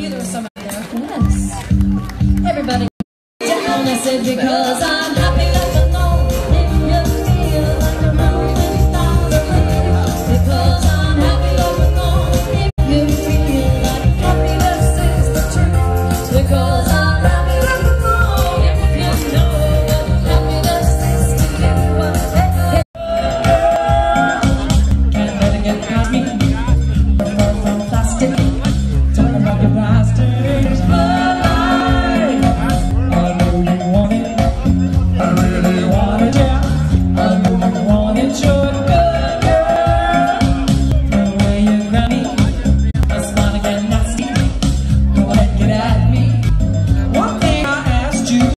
knew there was somebody there. Yes. Everybody down, I said, because I